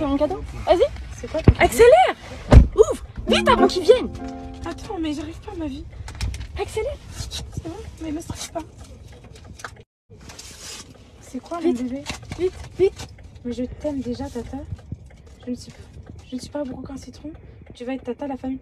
c'est mon cadeau. Vas-y, C'est quoi accélère Ouvre Vite avant qu'ils viennent Attends, mais j'arrive pas, à ma vie. Accélère C'est bon, mais ne stresse pas. C'est quoi, mon Vite. bébé Vite, vite Mais je t'aime déjà, Tata. Je ne suis pas, je ne suis pas brocanc citron. Tu vas être Tata, la famille.